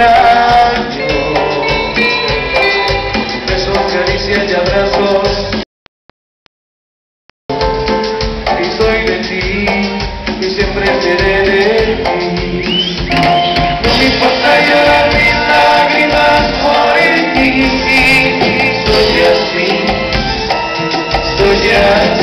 extraño. Besos, caricias y abrazos. Y soy de ti y siempre seré de ti. No me importa llorar mis lágrimas por ti. Soy así, soy así.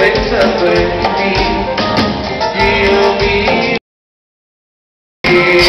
Bésame en mí, me.